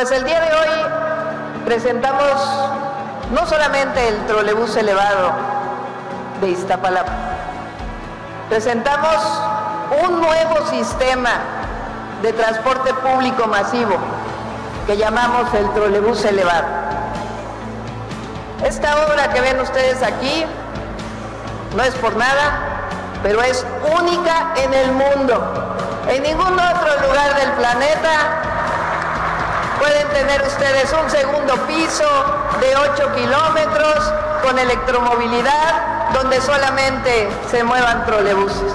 Pues el día de hoy presentamos no solamente el trolebús elevado de Iztapalapa, presentamos un nuevo sistema de transporte público masivo que llamamos el trolebús elevado. Esta obra que ven ustedes aquí no es por nada, pero es única en el mundo. En ningún otro lugar del planeta pueden tener ustedes un segundo piso de 8 kilómetros con electromovilidad donde solamente se muevan trolebuses.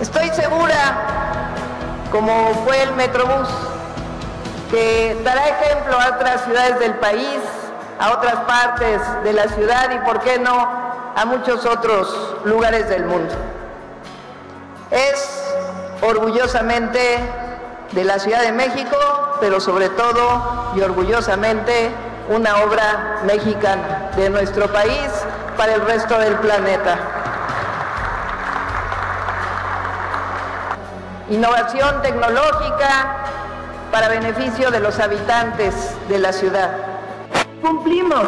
Estoy segura, como fue el Metrobús, que dará ejemplo a otras ciudades del país, a otras partes de la ciudad y, por qué no, a muchos otros lugares del mundo. Es orgullosamente de la Ciudad de México, pero sobre todo y orgullosamente una obra mexicana de nuestro país para el resto del planeta. Innovación tecnológica para beneficio de los habitantes de la ciudad. Cumplimos,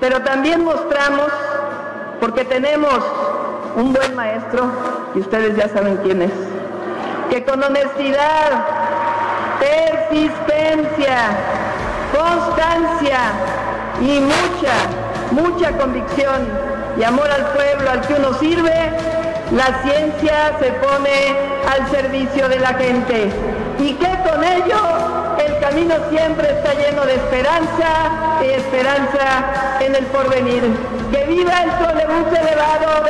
pero también mostramos, porque tenemos un buen maestro, y ustedes ya saben quién es, que con honestidad, persistencia, constancia y mucha, mucha convicción y amor al pueblo al que uno sirve, la ciencia se pone al servicio de la gente y que con ello el camino siempre está lleno de esperanza y esperanza en el porvenir. Que viva el trolebús elevado